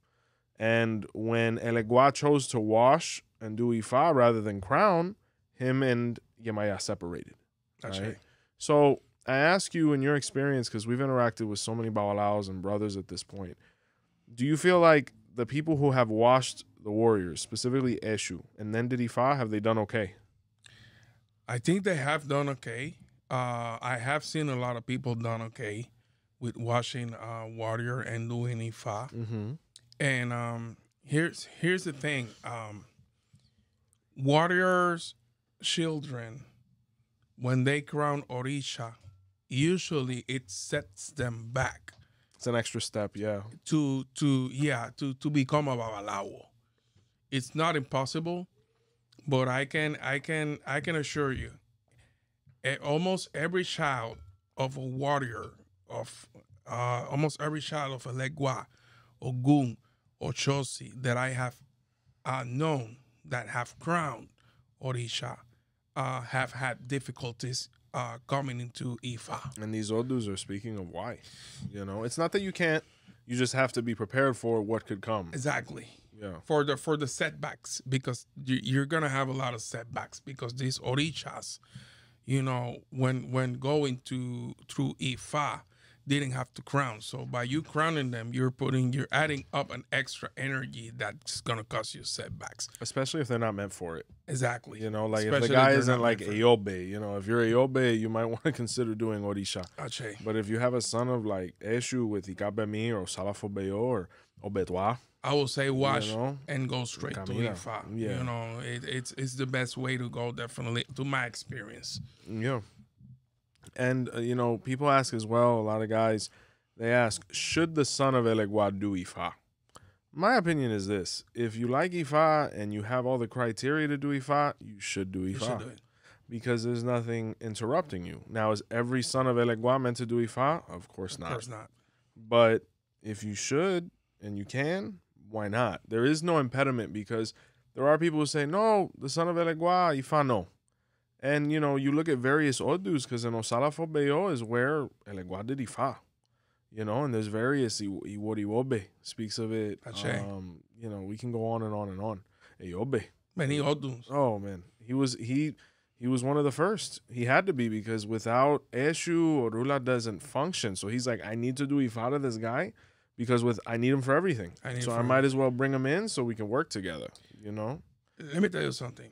And when Elegua chose to wash and do Ifa rather than crown, him and Yemaya separated. Pache. Right. So I ask you, in your experience, because we've interacted with so many Babalaos and brothers at this point, do you feel like the people who have washed the warriors, specifically Eshu, and then did Ifa, have they done okay? I think they have done okay. Uh, I have seen a lot of people done okay with washing uh, water and doing ifa. Mm-hmm. And um, here's here's the thing: um, warriors' children, when they crown orisha, usually it sets them back It's an extra step, yeah. to to yeah to to become a babalawo. It's not impossible, but I can I can I can assure you, eh, almost every child of a warrior of uh, almost every child of a legua, ogun, or chosi that I have uh, known that have crowned orisha uh, have had difficulties uh, coming into ifa. And these Odus are speaking of why. You know, it's not that you can't, you just have to be prepared for what could come. Exactly. Yeah. for the for the setbacks because you- you're gonna have a lot of setbacks because these orichas, you know, when when going to through Ifa, didn't have to crown. So by you crowning them, you're putting you're adding up an extra energy that's gonna cause you setbacks. Especially if they're not meant for it. Exactly. You know, like Especially if the guy they're isn't like. Ayobe, you know, if you're Ayobe, you might want to consider doing Orisha. Ache. But if you have a son of like Eshu with Ikabemi or Salafobeyo or Obetwa, I will say wash you know, and go straight to Camina. Ifa. Yeah. You know, it, it's it's the best way to go. Definitely, to my experience. yeah. And, uh, you know, people ask as well, a lot of guys, they ask, should the son of Elegua do Ifa? My opinion is this if you like Ifa and you have all the criteria to do Ifa, you should do You should Ifa do because there's nothing interrupting you. Now, is every son of Elegua meant to do Ifa? Of course Of not. Of course not. But if you should and you can, why not? There is no impediment because there are people who say, no, the son of Elegua, Ifa no. And you know, you look at various odus because in Osalafo Beyo is where Elegua did Ifa. You know, and there's various Iworiwobe speaks of it. Um, you know, we can go on and on and on. Eyobe. Many oduns. Oh man, he was he he was one of the first. He had to be because without Eshu, Orula doesn't function. So he's like, I need to do Ifa to this guy because with I need him for everything. I need so I might as well bring him in so we can work together. You know. Let me tell you something.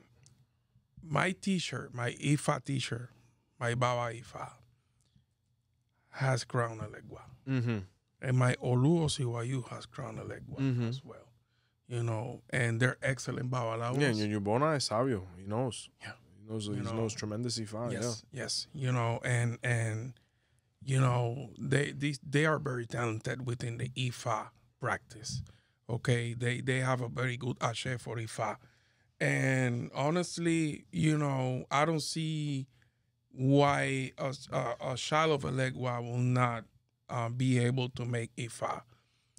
My T-shirt, my Ifa T-shirt, my Baba Ifa, has Crown Elegua. Mm-hmm. and my Olu Osiwayu has Crown Elegua Mhm. as well. You know, and they're excellent babalaos. Yeah, and your Bona is sabio. He knows. Yeah. He knows. You he know. knows tremendous Ifa. yes, yes. You know, and and you know they these they are very talented within the Ifa practice. Okay, they they have a very good ashe for Ifa, and honestly, you know, I don't see why a, a, a child of Elegua will not uh, be able to make Ifa.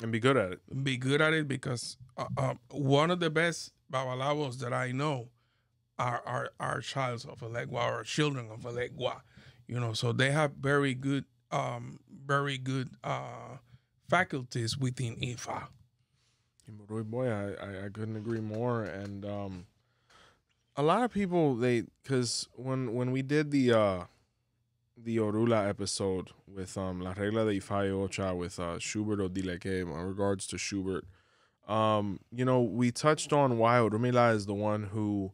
And be good at it. be good at it because uh, uh, one of the best babalawos that I know are are are childs of Elegua or children of Elegua, you know. So they have very good, um, very good uh, faculties within Ifa. Boy, boy, I, I I couldn't agree more. And um, a lot of people they because when when we did the uh the Orula episode with um La Regla de Ifa Ocha with uh Schubert Odileke, in regards to Schubert, um, you know, we touched on why Orumila is the one who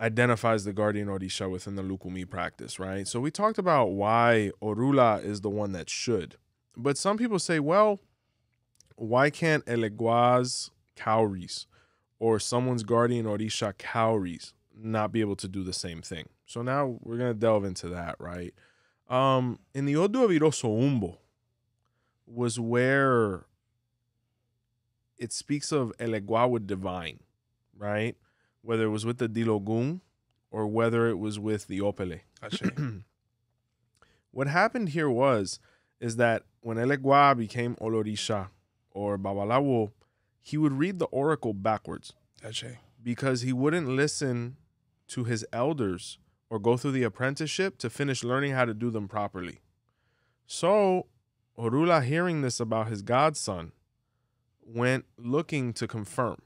identifies the guardian Orisha within the Lukumi practice, right? So we talked about why Orula is the one that should. But some people say, well, why can't Elegua's cowries or someone's guardian or Orisha cowries not be able to do the same thing? So now we're gonna delve into that, right? Um, in the Odu of Iroso Umbo was where it speaks of Elegua with divine, right? Whether it was with the Dilogun or whether it was with the Opele what happened here was is that when Elegua became Olorisha or Babalawo, he would read the oracle backwards because he wouldn't listen to his elders or go through the apprenticeship to finish learning how to do them properly. So, Orula, hearing this about his godson, went looking to confirm,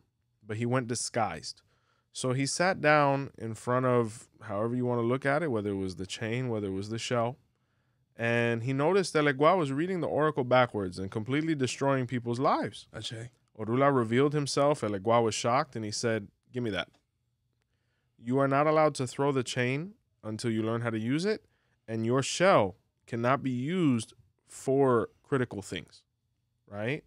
but he went disguised. So he sat down in front of however you want to look at it, whether it was the chain, whether it was the shell, and he noticed that Legua was reading the oracle backwards and completely destroying people's lives. Orula revealed himself, and Legua was shocked, and he said, Give me that. You are not allowed to throw the chain until you learn how to use it, and your shell cannot be used for critical things, right?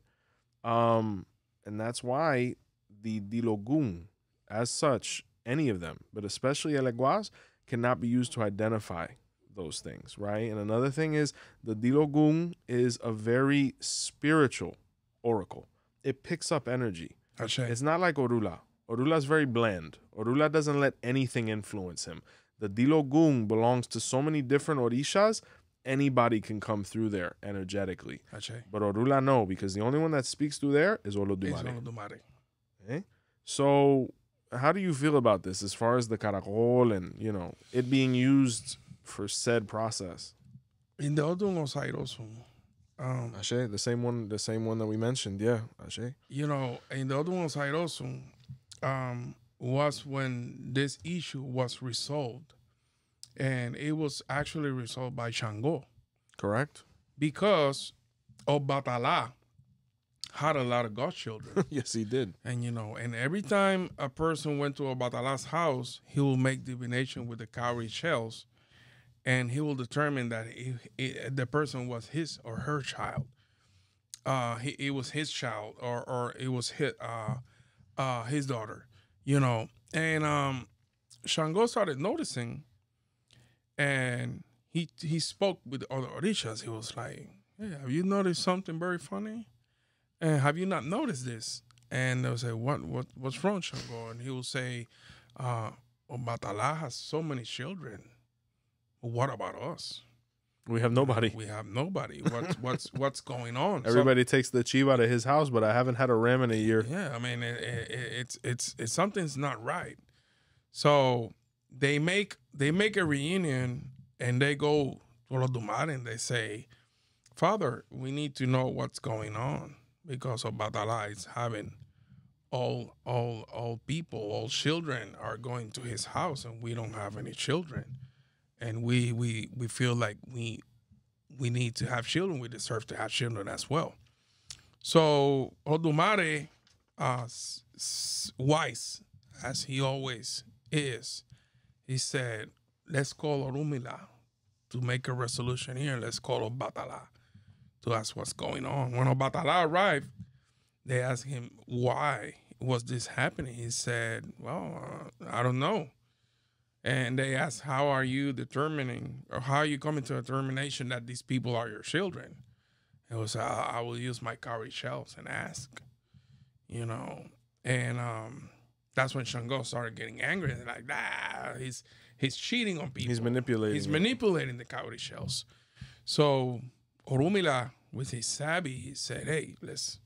Um, and that's why the Dilogun, as such, any of them, but especially Eleguas, cannot be used to identify those things, right? And another thing is the Dilogun is a very spiritual oracle. It picks up energy. Ashe. It's not like Orula. Orula is very bland. Orula doesn't let anything influence him. The Dilogun belongs to so many different Orishas, anybody can come through there energetically. Ashe. But Orula, no, because the only one that speaks through there is Olodumare. Olodumare. Eh? So, how do you feel about this as far as the caracol and, you know, it being used for said process? In the Odun Osairosun, um, Ashe, the same one, the same one that we mentioned. Yeah, Ashe. you know, and the other one, Sairosun, um, was when this issue was resolved. And it was actually resolved by Shango Correct? because Obatala had a lot of godchildren. yes, he did. and, you know, and every time a person went to Obatala's house, he would make divination with the cowrie shells and he will determine that he, he- the person was his or her child. Uh, he, it was his child or, or it was his, uh, uh, his daughter, you know. And um, Shango started noticing and he he spoke with the other Orishas. He was like, Hey, have you noticed something very funny? And have you not noticed this? And they'll say, What what what's wrong, Shango? And he will say, uh, Obatala has so many children. What about us? We have nobody. We have nobody. What's what's what's going on? So- Everybody takes the chiva of his house, but I haven't had a ram in a year. yeah, I mean, it, it, it's it's it's something's not right. So they make they make a reunion and they go to Olodumare and they say, Father, we need to know what's going on because of Batala is having all all all people, all children are going to his house and we don't have any children. And we we we feel like we we need to have children. We deserve to have children as well. So Odumare, uh, wise as he always is, he said, "Let's call Orumila to make a resolution here. Let's call Batala to ask what's going on." When Batala arrived, they asked him why was this happening. He said, "Well, uh, I don't know." And they asked, "How are you determining, or how are you coming to a determination that these people are your children?" It was, I, I will use my cowrie shells and ask, you know. And um, that's when Shango started getting angry and like, ah, he's he's cheating on people. He's manipulating. He's it. manipulating the cowrie shells. So Orumila, with his savvy, he said, "Hey, let's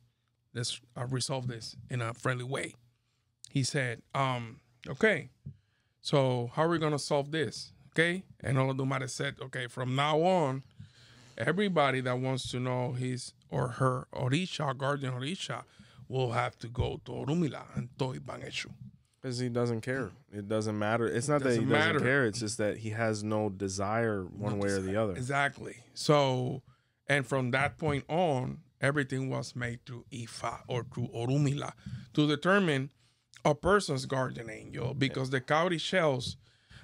let's uh, resolve this in a friendly way." He said, um, "Okay, so how are we gonna solve this?" Okay, and Olodumare said, "Okay, from now on, everybody that wants to know his or her orisha, guardian orisha, will have to go to Orumila and Toi Bangeshu." Because he doesn't care. It doesn't matter. It's not that he doesn't matter. care. It's just that he has no desire one way or the other. Exactly. So, and from that point on, everything was made through Ifa or through Orumila to determine a person's guardian angel because the cowrie shells,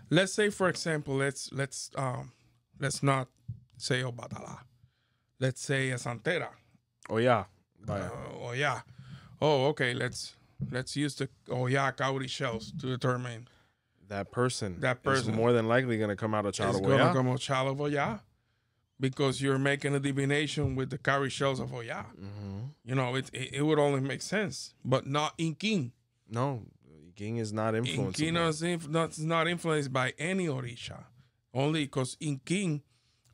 let's say for example, let's let's um let's not say Obadala. Let's say a Santera. Oh yeah. Uh, oh yeah. Oh, okay, let's let's use the oh yeah cowrie shells to determine that person. that person. is more than likely going to come out of it's Child gonna come out child of Oya because you're making a divination with the cowrie shells of Oya. hmm You know, it, it it would only make sense, but not in Ikin. No, Ikin is not In influenced. Ikin is inf- not, not influenced by any Orisha, only because in Ikin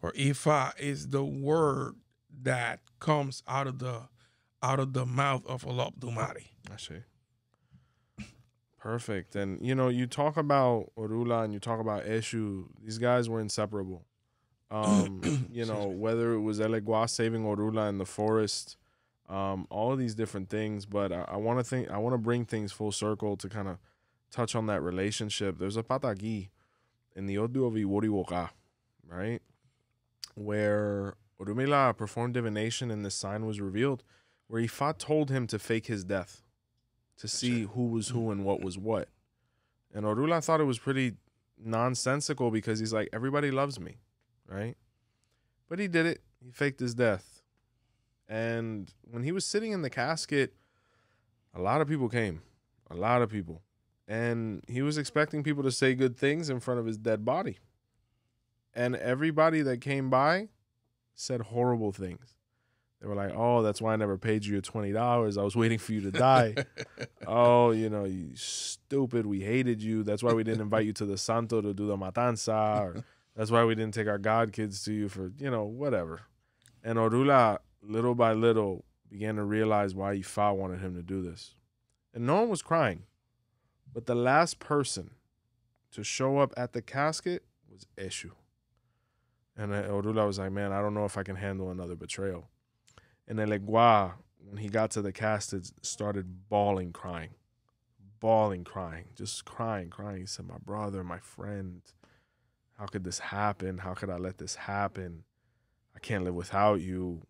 or Ifa is the word that comes out of the out of the mouth of Olodumare. I see. Perfect. And you know, you talk about Orula and you talk about Eshu. These guys were inseparable. Um, you know, whether it was Elegua saving Orula in the forest, um, all of these different things. But I, I want to think. I want to bring things full circle to kind of touch on that relationship. There's a patagi in the Odu of Iworiwoka, right, where Orumila performed divination and the sign was revealed, where Ifa told him to fake his death to see who was who and what was what. And Orula thought it was pretty nonsensical because he's like, everybody loves me, right? But he did it. He faked his death. And when he was sitting in the casket, a lot of people came. A lot of people. And he was expecting people to say good things in front of his dead body. And everybody that came by said horrible things. They were like, "Oh, that's why I never paid you your twenty dollars. I was waiting for you to die. oh, you know, you stupid. We hated you. That's why we didn't invite you to the Santo to do the matanza. Or that's why we didn't take our god kids to you for you know whatever." And Orula, little by little, began to realize why Ifa wanted him to do this, and no one was crying, but the last person to show up at the casket was Eshu. And Orula was like, "Man, I don't know if I can handle another betrayal." And Elegua, when he got to the casket, started bawling, crying, bawling, crying, just crying, crying. He said, "My brother, my friend, how could this happen? How could I let this happen? I can't live without you.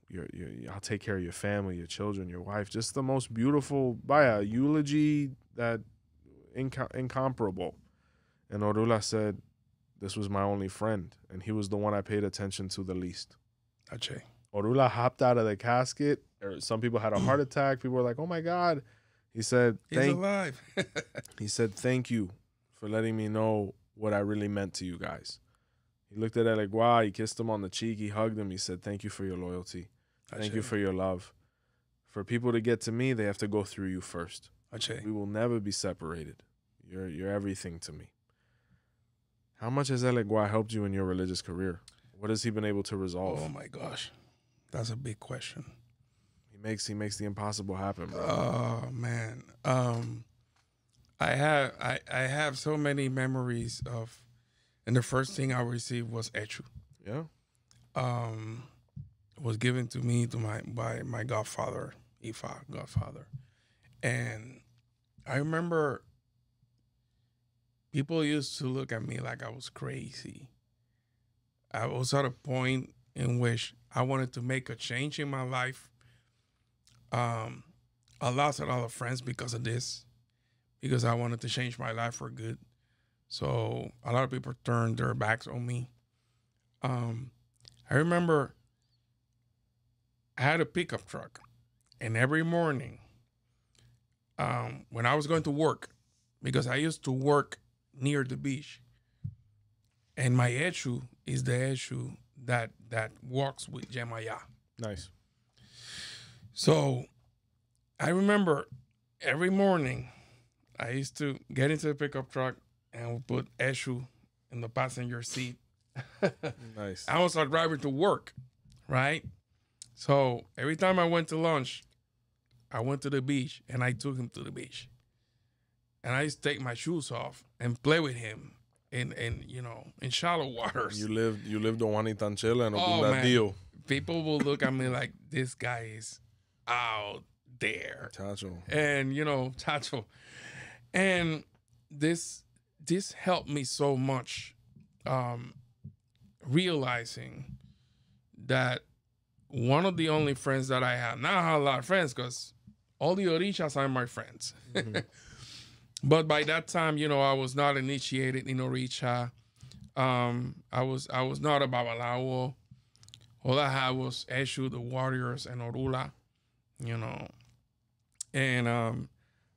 I'll take care of your family, your children, your wife. Just the most beautiful, by a eulogy that inco- incomparable." And Orula said, "This was my only friend, and he was the one I paid attention to the least." Ache. Orula hopped out of the casket, or some people had a heart attack. People were like, "Oh my god!" He said, He's "Thank." alive. He said, "Thank you for letting me know what I really meant to you guys." He looked at Elegua. He kissed him on the cheek. He hugged him. He said, "Thank you for your loyalty. Thank you for your love. For people to get to me, they have to go through you first. Ache. We will never be separated. You're you're everything to me." How much has Elegua helped you in your religious career? What has he been able to resolve? Oh my gosh, that's a big question. He makes he makes the impossible happen, bro. Oh man, um, I have I, I have so many memories of and the first thing I received was Echu. Yeah. Um was given to me to my by my godfather, Ifa, godfather. And I remember people used to look at me like I was crazy. I was at a point in which I wanted to make a change in my life. Um, I lost a lot of friends because of this, because I wanted to change my life for good. So a lot of people turned their backs on me. Um, I remember I had a pickup truck, and every morning, um, when I was going to work, because I used to work near the beach, and my Eshu is the Eshu that that walks with Yemaya. Nice. So I remember every morning I used to get into the pickup truck and would put Eshu in the passenger seat. Nice. I was start driving to work, right? So every time I went to lunch, I went to the beach and I took him to the beach. And I used to take my shoes off and play with him in, in you know, in shallow waters. You lived you lived on Juanita Anchela and Oh, man. Ogundadio. People will look at me like this guy is out there. Tacho. and you know Tacho, and this this helped me so much, um, realizing that one of the only friends that I have now I have a lot of friends because all the Orishas are my friends. but by that time, you know, I was not initiated in Orisha. Um, I was I was not a Babalawo. All I had was Eshu, the warriors, and Orula. You know, and um,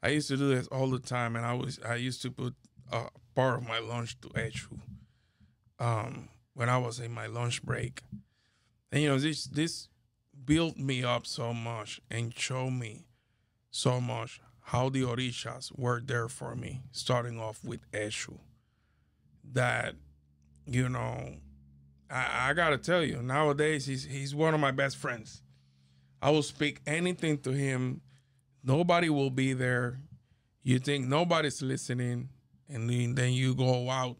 I used to do this all the time, and I was I used to put a part of my lunch to Eshu. Um, when I was in my lunch break, and you know this this built me up so much and showed me so much how the Orishas were there for me, starting off with Eshu. That, you know, I, I gotta tell you, nowadays he's he's one of my best friends. I will speak anything to him. Nobody will be there. You think nobody's listening, and then, then you go out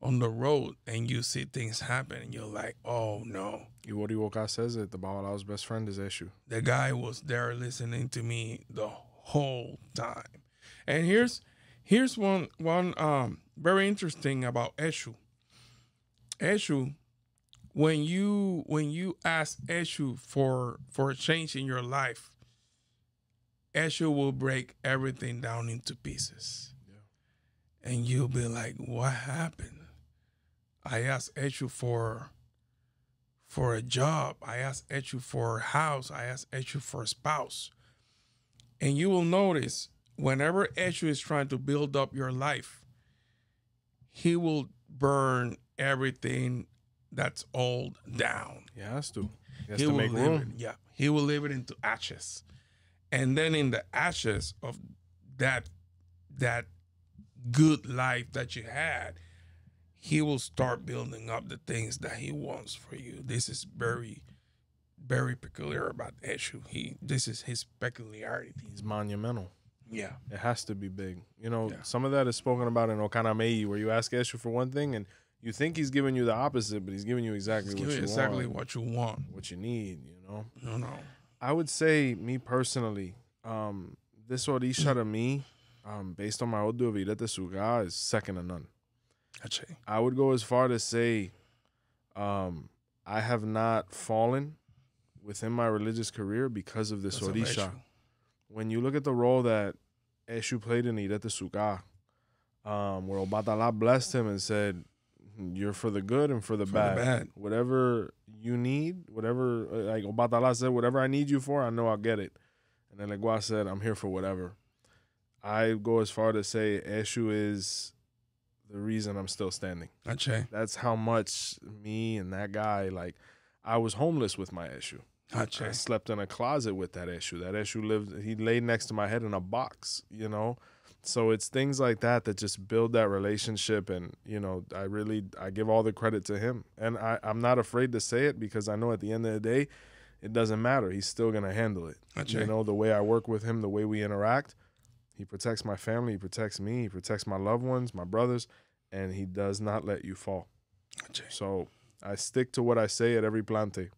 on the road and you see things happen, and you're like, oh no. Iwori Woka says it. The Babalao's best friend is Eshu. the guy was there listening to me the whole time. And here's here's one one um very interesting about Eshu. Eshu, when you when you ask Eshu for for a change in your life, Eshu will break everything down into pieces. And you'll be like, what happened? I asked Eshu for for a job. I asked Echu for a house. I asked Echu for a spouse. And you will notice whenever Echu is trying to build up your life, he will burn everything that's old down. He has to. He has He to will make leave room. it, yeah. He will leave it into ashes. And then in the ashes of that that good life that you had, he will start building up the things that he wants for you. This is very, very peculiar about Eshu. He this is his peculiarity. He's monumental. Yeah. It has to be big. You know, Yeah. some of that is spoken about in Okanamei, where you ask Eshu for one thing and you think he's giving you the opposite, but he's giving you exactly Give what you exactly want, what you want. what you need. You know. No, no. I would say, me personally, um, this Orisha to me, um, based on my Odu Virete Suga, is second to none. Actually. I would go as far to say, um, I have not fallen within my religious career because of this of Orisha. When you look at the role that Eshu played in Irete Suga, um, where Obatala blessed him and said, You're for the good and for the, For the bad. bad. Whatever you need, whatever, uh, like Obatala said, whatever I need you for, I know I'll get it. And then Legua said, I'm here for whatever. I go as far to say Eshu is the reason I'm still standing. That's how much me and that guy, like, I was homeless with my Eshu. I slept in a closet with that Eshu. That Eshu lived, he laid next to my head in a box, you know? So it's things like that that just build that relationship. And, you know, I really, I give all the credit to him. And I, I'm not afraid to say it because I know at the end of the day, it doesn't matter. He's still going to handle it. Actually. You know, the way I work with him, the way we interact, He protects my family. He protects me. He protects my loved ones, my brothers, and he does not let you fall. Ache. So I stick to what I say at every plante.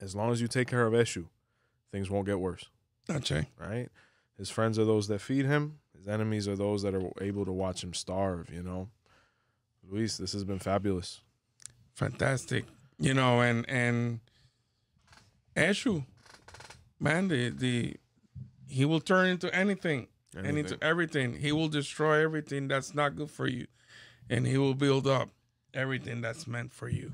As long as you take care of Eshu, things won't get worse, Ache. right? His friends are those that feed him. His enemies are those that are able to watch him starve, you know? Luis, this has been fabulous. fantastic you know and and Eshu, man the the he will turn into anything, and into everything he will destroy everything that's not good for you and he will build up everything that's meant for you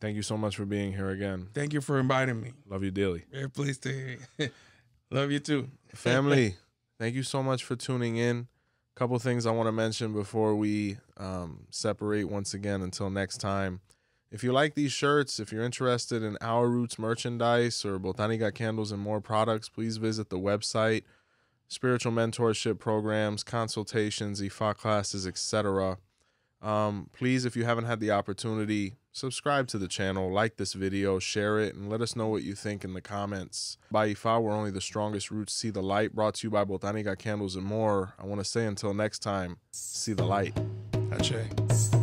Thank you so much for being here again. thank you for inviting me Love you dearly. very pleased to hear you. love you too Family, thank you so much for tuning in. A Couple things I want to mention before we um, separate once again until next time. If you like these shirts, if you're interested in Our Roots merchandise or Botanica candles and more products, please visit the website. Spiritual mentorship programs, consultations, IFA classes, etc. Um, please, if you haven't had the opportunity, subscribe to the channel, like this video, share it, and let us know what you think in the comments. By IFA, we're only the strongest roots see the light. Brought to you by Botanica Candles and more. I want to say until next time, see the light. Ache.